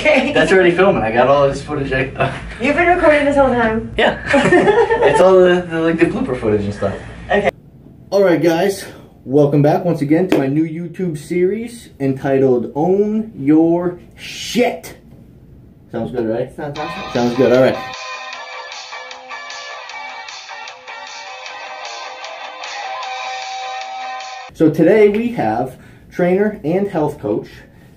Okay. That's already filming. I got all this footage. I, uh, You've been recording this whole time. yeah. it's all the, the like the blooper footage and stuff. Okay. All right, guys. Welcome back once again to my new YouTube series entitled "Own Your Shit." Sounds good, right? Sounds awesome. Sounds good. All right. So today we have trainer and health coach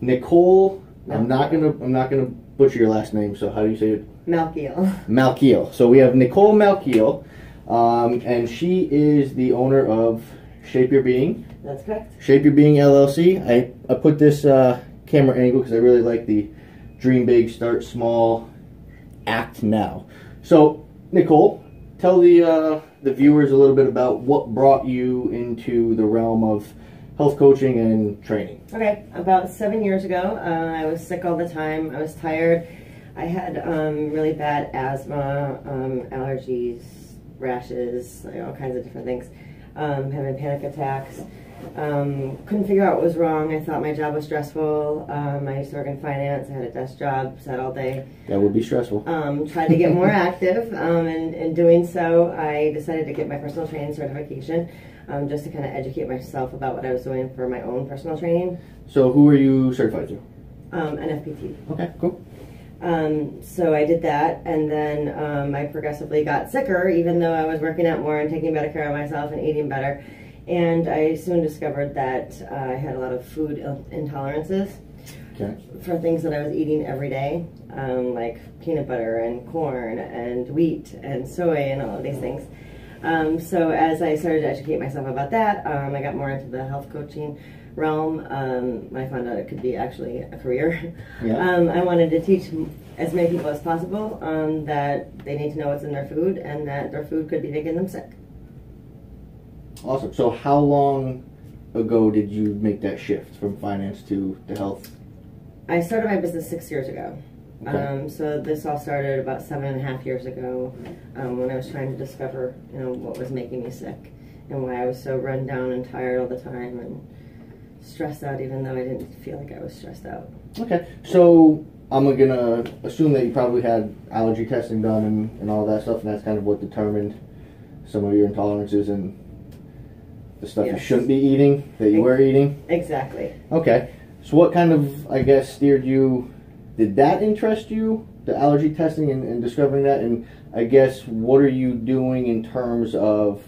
Nichole. I'm not gonna I'm not gonna butcher your last name. So how do you say it? Malkiel. Malkiel. So we have Nichole Malkiel, um, and she is the owner of Shape Your Being. That's correct. Shape Your Being LLC. I, I put this uh, camera angle because I really like the dream big, start small, act now. So, Nichole, tell the uh, the viewers a little bit about what brought you into the realm of health coaching and training. Okay, about seven years ago, uh, I was sick all the time. I was tired. I had um, really bad asthma, um, allergies, rashes, like, all kinds of different things. Um, having panic attacks. Um, couldn't figure out what was wrong. I thought my job was stressful. Um, I used to work in finance. I had a desk job, sat all day. That would be stressful. Um, tried to get more active, um, and in doing so, I decided to get my personal training certification um, just to kind of educate myself about what I was doing for my own personal training. So, who are you certified to? Um, NFPT. Okay, cool. Um, so I did that, and then um, I progressively got sicker, even though I was working out more and taking better care of myself and eating better. And I soon discovered that uh, I had a lot of food intolerances Okay. for things that I was eating every day, um, like peanut butter and corn and wheat and soy and all of these things. Um, so as I started to educate myself about that, um, I got more into the health coaching realm. Um, I found out it could be actually a career. Yeah. Um, I wanted to teach as many people as possible um, that they need to know what's in their food and that their food could be making them sick. Awesome. So, how long ago did you make that shift from finance to, to health? I started my business six years ago. Okay. Um, so this all started about seven and a half years ago um, when I was trying to discover, you know, what was making me sick and why I was so run down and tired all the time and stressed out, even though I didn't feel like I was stressed out. Okay. So, I'm gonna assume that you probably had allergy testing done and, and all that stuff, and that's kind of what determined some of your intolerances and the stuff you shouldn't be eating that you were eating. Exactly. Okay. So, what kind of, I guess, steered you? Did that interest you, the allergy testing and, and discovering that? And I guess, what are you doing in terms of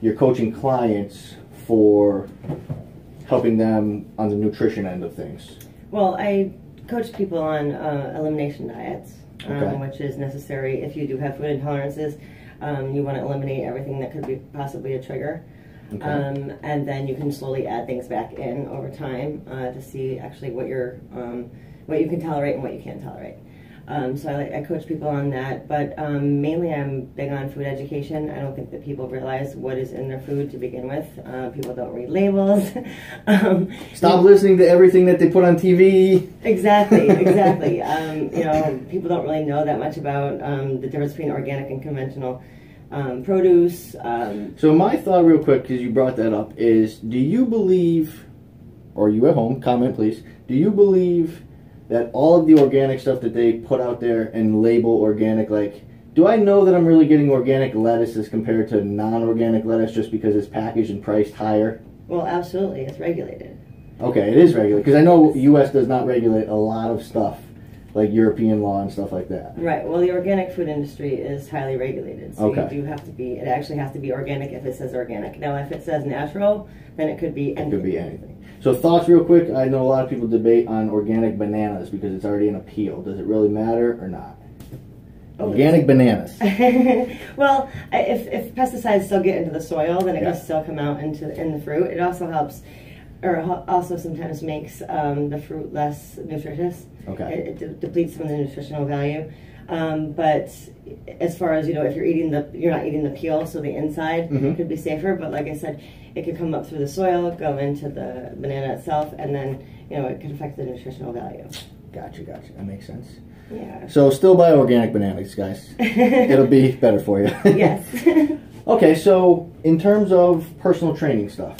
your coaching clients for helping them on the nutrition end of things? Well, I coach people on uh, elimination diets, um, Okay. which is necessary if you do have food intolerances. Um, you want to eliminate everything that could be possibly a trigger. Okay. Um, and then you can slowly add things back in over time uh, to see actually what you're, um, what you can tolerate and what you can't tolerate. Um, so I, like, I coach people on that, but um, mainly I'm big on food education. I don't think that people realize what is in their food to begin with. Uh, people don't read labels. um, Stop listening to everything that they put on TV. Exactly, exactly. um, you know, people don't really know that much about um, the difference between organic and conventional um, produce. Um, So my thought, real quick, because you brought that up, is: Do you believe, or you at home, comment please. Do you believe that all of the organic stuff that they put out there and label organic, like, do I know that I'm really getting organic lettuce as compared to non-organic lettuce just because it's packaged and priced higher? well, absolutely, it's regulated. Okay, it is regulated because I know U.S. does not regulate a lot of stuff, like European law and stuff like that. Right. Well, the organic food industry is highly regulated, so Okay. you do have to be. It actually has to be organic if it says organic. Now, if it says natural, then it could be. It could be anything. So thoughts, real quick. I know a lot of people debate on organic bananas because it's already an appeal. Does it really matter or not? Oh, organic bananas. well, if, if pesticides still get into the soil, then it Yeah. can still come out into in the fruit. It also helps, or also sometimes makes um, the fruit less nutritious. Okay. It, it de- depletes some of the nutritional value. Um, but as far as you know, if you're eating the, you're not eating the peel, so the inside Mhm. could be safer. But like I said, it could come up through the soil, go into the banana itself, and then you know it could affect the nutritional value. Gotcha, gotcha. That makes sense. Yeah. So still buy organic bananas, guys. It'll be better for you. yes. okay, so in terms of personal training stuff,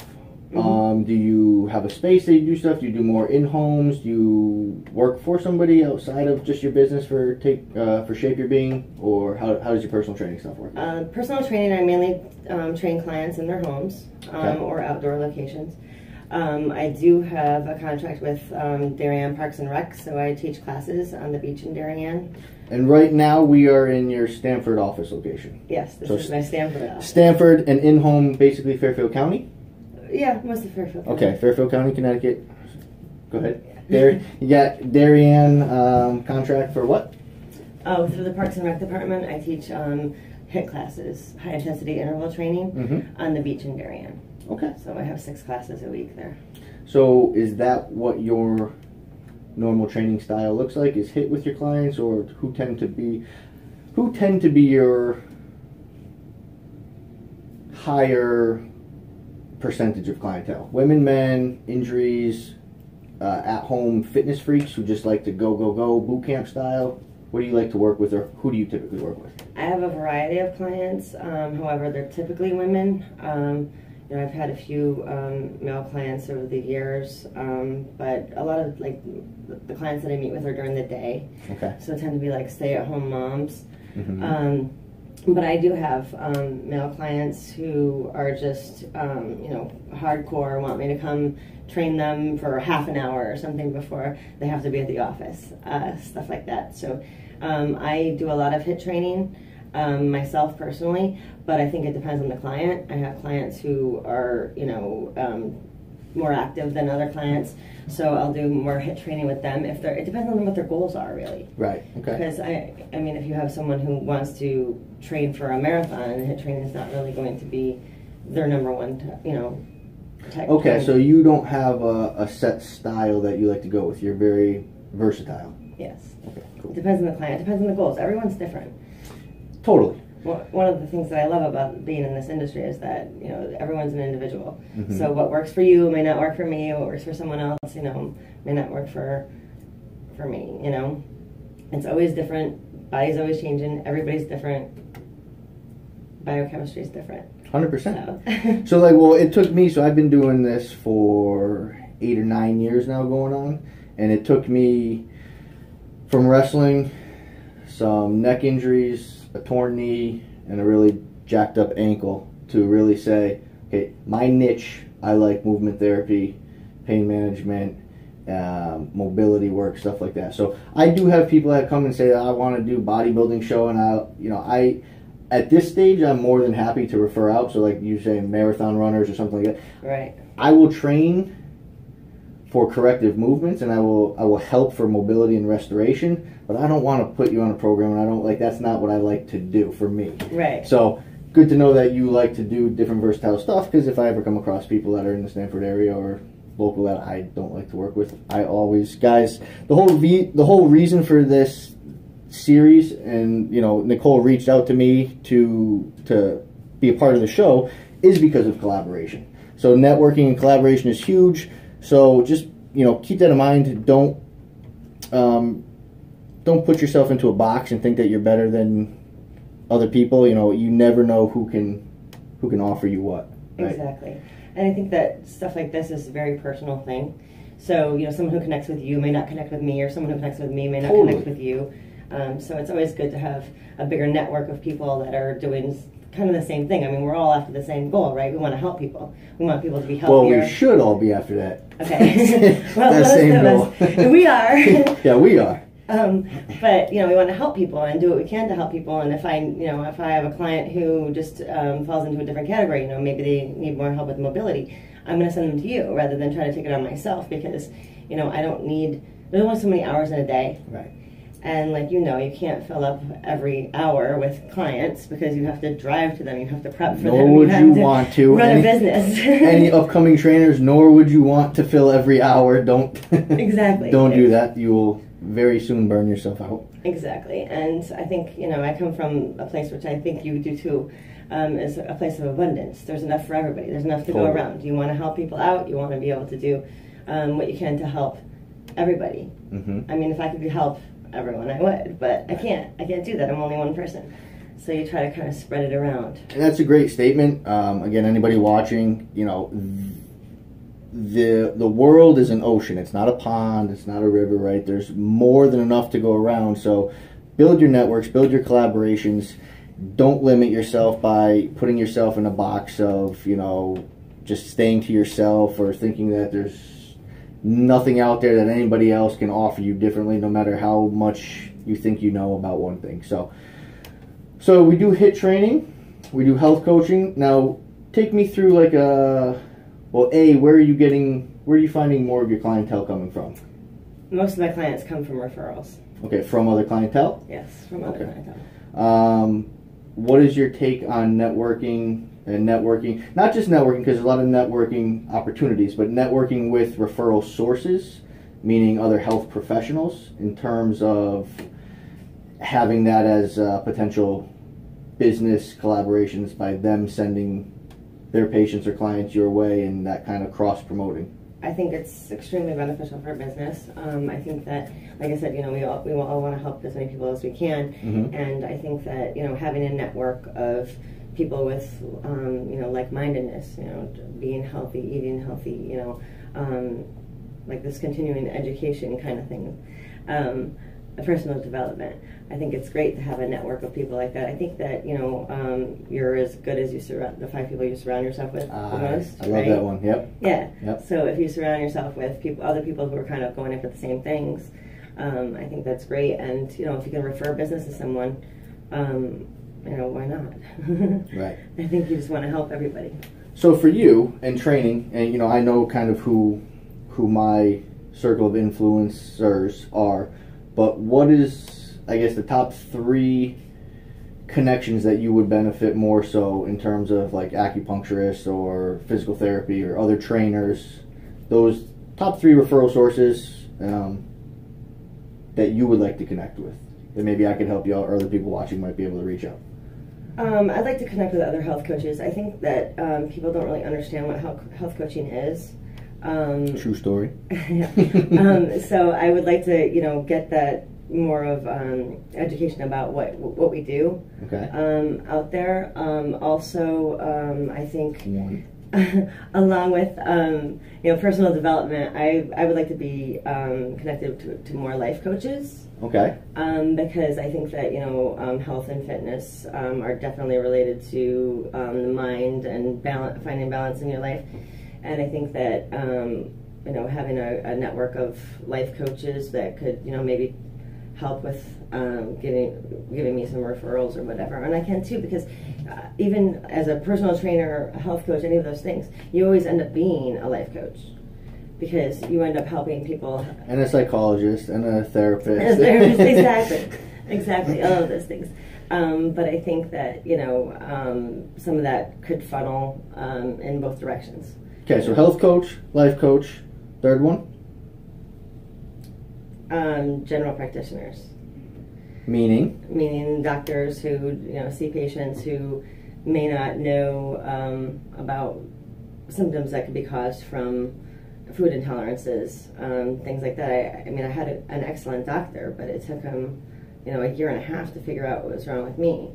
Mhm. Um, do you have a space that you do stuff? Do you do more in homes? Do you work for somebody outside of just your business for take uh, for shape your being, or how, how does your personal training stuff work? Uh, personal training, I mainly um, train clients in their homes um, Okay. or outdoor locations. Um, I do have a contract with um, Darien Parks and Rec, so I teach classes on the beach in Darien. And right now we are in your Stamford office location. Yes, this So is my Stamford office. Stamford and in home, basically Fairfield County. Yeah, most of Fairfield. Okay, Fairfield County, Connecticut. Go ahead. There, you got Darien um, contract for what? Oh, through the Parks and Rec department, I teach um, HIIT classes, high intensity interval training, Mm-hmm. on the beach in Darien. Okay. So I have six classes a week there. So is that what your normal training style looks like? Is HIIT with your clients, or who tend to be who tend to be your higher percentage of clientele? Women, men, injuries, uh, at home fitness freaks who just like to go go go boot camp style. What do you like to work with, or who do you typically work with? I have a variety of clients. Um, however, they're typically women. Um, you know, I've had a few um, male clients over the years, um, but a lot of like the- clients that I meet with are during the day, Okay. so they tend to be like stay-at-home moms. hmm Um, but I do have um, male clients who are just, um, you know, hardcore, want me to come train them for half an hour or something before they have to be at the office, uh, stuff like that. So um, I do a lot of HIIT training um, myself personally, but I think it depends on the client. I have clients who are, you know, um, more active than other clients, so I'll do more HIIT training with them. If they're, it depends on what their goals are, really. Right. Okay. Because I, I mean, if you have someone who wants to train for a marathon, HIIT training is not really going to be their number one, t- you know. Type Okay, training. so you don't have a, a set style that you like to go with. You're very versatile. yes, Okay, cool. depends on the client. It depends on the goals. Everyone's different. Totally. One of the things that I love about being in this industry is that you know everyone's an individual. Mhm. So what works for you may not work for me. What works for someone else, you know, may not work for for me. You know, it's always different. Body's always changing. Everybody's different. Biochemistry is different. Hundred percent. So. So like, well, it took me. So I've been doing this for eight or nine years now, going on, and it took me from wrestling, some neck injuries, a torn knee, and a really jacked up ankle to really say, okay, my niche. I like movement therapy, pain management, um, mobility work, stuff like that. So I do have people that come and say I want to do bodybuilding show, and I, you know, I at this stage I'm more than happy to refer out. So like you say, marathon runners or something like that. Right. I will train for corrective movements, and I will I will help for mobility and restoration. But I don't want to put you on a program, and I don't like that's not what I like to do for me. Right. So good to know that you like to do different versatile stuff. Because if I ever come across people that are in the Stamford area or local that I don't like to work with, I always guys the whole re- the whole reason for this series and you know Nichole reached out to me to to be a part of the show is because of collaboration. So networking and collaboration is huge. So just you know keep that in mind. Don't um, don't put yourself into a box and think that you're better than other people. You know you never know who can who can offer you what. Right. Exactly. And I think that stuff like this is a very personal thing. So, you know, someone who connects with you may not connect with me, or someone who connects with me may not Totally. connect with you. Um, so it's always good to have a bigger network of people that are doing kind of the same thing. I mean, we're all after the same goal, right? We want to help people. We want people to be healthier. Well, we should all be after that. Okay. well, that same goal. we are. yeah, we are. Um, but you know, we want to help people and do what we can to help people. And if I, you know, if I have a client who just um, falls into a different category, you know, maybe they need more help with mobility, I'm going to send them to you rather than try to take it on myself because, you know, I don't need. There's only so many hours in a day, Right. And like you know, you can't fill up every hour with clients because you have to drive to them, you have to prep for Nor them, would have you to want to. run Any- a business. Any upcoming trainers, nor would you want to fill every hour. Don't Exactly. don't do that. You will very soon burn yourself out. Exactly, and I think you know I come from a place which I think you do too, um, is a place of abundance. There's enough for everybody. There's enough to go around. You want to help people out. You want to be able to do um, what you can to help everybody. hmm I mean, if I could help everyone, I would, but I can't. I can't do that. I'm only one person. So you try to kind of spread it around. And that's a great statement. Um, again, anybody watching, you know, the the world is an ocean. It's not a pond. It's not a river, right? There's more than enough to go around. So build your networks, build your collaborations. Don't limit yourself by putting yourself in a box of you know just staying to yourself or thinking that there's nothing out there that anybody else can offer you differently, no matter how much you think you know about one thing. So, so we do HIIT training, we do health coaching. Now, take me through like a well, a where are you getting where are you finding more of your clientele coming from? Most of my clients come from referrals. Okay, from other clientele. Yes, from other Okay. clientele. Um, what is your take on networking and networking? Not just networking, because there's a lot of networking opportunities, but networking with referral sources, meaning other health professionals, in terms of having that as uh, potential business collaborations by them sending their patients or clients your way and that kind of cross promoting. I think it's extremely beneficial for business. Um, I think that, like I said, you know, we all we all want to help as many people as we can, Mhm. and I think that you know having a network of people with um, you know like-mindedness, you know, being healthy, eating healthy, you know, um, like this continuing education kind of thing, um, personal development. I think it's great to have a network of people like that. I think that you know um, you're as good as you surround the five people you surround yourself with the Ah, most. I love right? that one. Yep. Yeah. Yep. So if you surround yourself with people, other people who are kind of going after the same things, um, I think that's great. And you know, if you can refer business to someone, um, you know, why not? Right. I think you just want to help everybody. So for you and training, and you know, I know kind of who who my circle of influencers are, but what is I guess the top three connections that you would benefit more so in terms of like acupuncturists or physical therapy or other trainers, those top three referral sources um, that you would like to connect with. That maybe I could help you out, or other people watching might be able to reach out. Um, I'd like to connect with other health coaches. I think that um, people don't really understand what health, health coaching is. Um, True story. yeah. um, so I would like to, you know, get that more of um, education about what what we do Okay. um, out there. Um, also, um, I think One. along with um, you know personal development, I I would like to be um, connected to, to more life coaches. Okay. um, because I think that you know um, health and fitness um, are definitely related to um, the mind and balance, finding balance in your life, and I think that um, you know having a, a network of life coaches that could you know maybe help with um, getting giving me some referrals or whatever, and I can too because even as a personal trainer, a health coach, any of those things, you always end up being a life coach because you end up helping people and a psychologist and a therapist. as therapist, exactly, exactly, all of those things. Um, but I think that you know um, some of that could funnel um, in both directions. Okay, so health coach, life coach, third one, Um, general practitioners, meaning. meaning doctors who you know see patients who may not know um, about symptoms that could be caused from food intolerances, um, things like that. I, I mean, I had a, an excellent doctor, but it took him, you know, a year and a half to figure out what was wrong with me.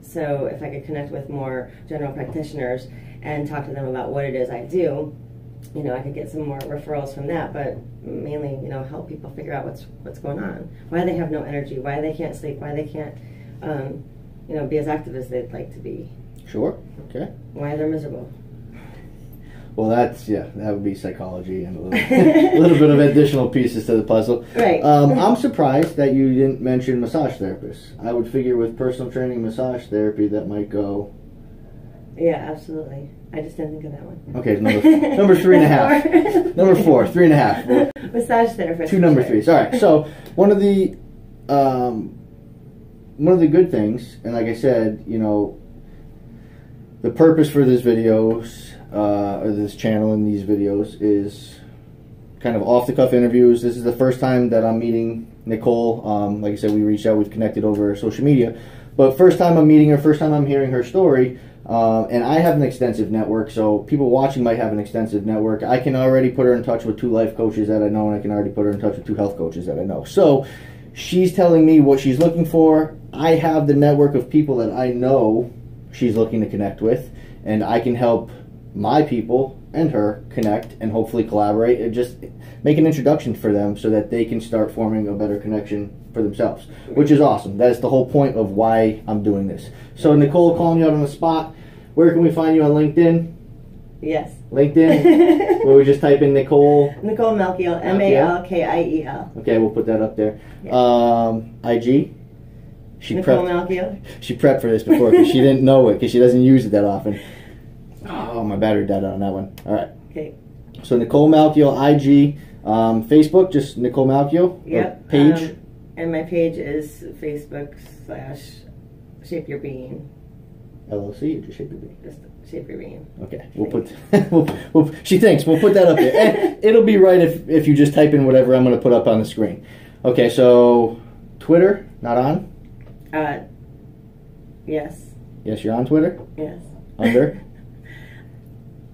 So if I could connect with more general practitioners and talk to them about what it is I do, you know, I could get some more referrals from that. But mainly, you know, help people figure out what's what's going on, why they have no energy, why they can't sleep, why they can't, um, you know, be as active as they'd like to be, Sure. Okay. why they're miserable. Well, that's yeah. That would be psychology and a little, a little bit of additional pieces to the puzzle. Right. Um, I'm surprised that you didn't mention massage therapists. I would figure with personal training, massage therapy, that might go. Yeah, absolutely. I just didn't think of that one. Okay, number number three and a half. Number four, three and a half. Well, Massage therapist. two number sure. threes. All right. So one of the um, one of the good things, and like I said, you know, the purpose for this videos uh, or this channel and these videos is kind of off the cuff interviews. This is the first time that I'm meeting Nichole. Um, like I said, we reached out, we've connected over social media, but first time I'm meeting her, first time I'm hearing her story. Um, and I have an extensive network, so people watching might have an extensive network. I can already put her in touch with two life coaches that I know, and I can already put her in touch with two health coaches that I know. So she's telling me what she's looking for. I have the network of people that I know she's looking to connect with, and I can help my people and her connect and hopefully collaborate and just make an introduction for them so that they can start forming a better connection for themselves, which is awesome. That is the whole point of why I'm doing this. So, Nichole, calling you out on the spot, where can we find you on LinkedIn? Yes. LinkedIn, where we just type in Nichole. Nichole Malkiel, M A L K I E L. Okay, we'll put that up there. Yeah. Um, IG. She Nichole prepped. Malkiel. She prepped for this before because she didn't know it because she doesn't use it that often. Oh, my battery died on that one. All right. Okay. So Nichole Malkiel, IG, um, Facebook, just Nichole Malkiel. Yep. Page. um, and my page is Facebook slash Shape Your Being. LLC or just Shape Your Being? Just Shape Your Being. Okay, we'll put. we'll, we'll, she thinks we'll put that up there. It'll be right if if you just type in whatever I'm going to put up on the screen. Okay, so Twitter not on. Uh, yes. Yes, you're on Twitter. Yes. Under.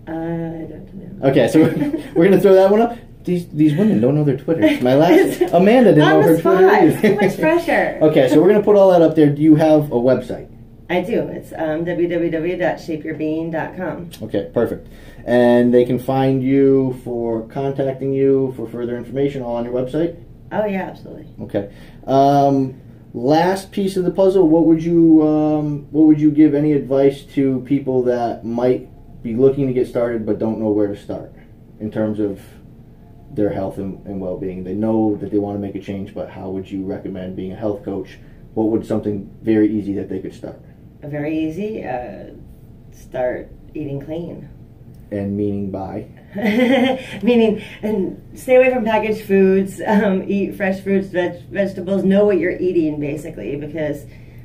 I don't know. Okay, so we're, we're gonna throw that one up. These these women don't know their Twitter. My last Amanda didn't know her spot. Twitter. Too much either. pressure. okay, so we're gonna put all that up there. Do you have a website? I do. It's um, www.shapeyourbeing.com. Okay, perfect. And they can find you for contacting you for further information all on your website. Oh yeah, absolutely. Okay. Um, last piece of the puzzle. What would you um, What would you give any advice to people that might be looking to get started but don't know where to start in terms of their health and, and well being? They know that they want to make a change, but how would you recommend being a health coach? What would something very easy that they could start? Very easy. Uh, start eating clean. And meaning by Meaning, and stay away from packaged foods. Um, eat fresh fruits, veg- vegetables. Know what you're eating, basically, because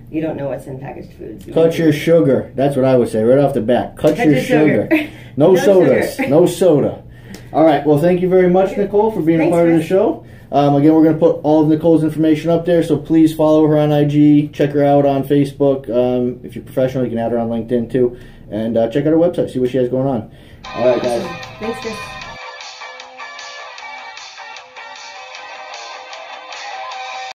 you don't know what's in packaged foods. You cut your sugar. That's what I would say right off the bat. Cut, Cut your, your sugar. sugar. No, No sodas. sugar. No soda. All right. Well, thank you very much, Nichole, for being a Thanks, part of the show. Um, again, we're going to put all of Nichole's information up there, so please follow her on IG. Check her out on Facebook. Um, if you're professional, you can add her on LinkedIn too. And uh, check out her website, see what she has going on. All right, guys. Thanks, Chris.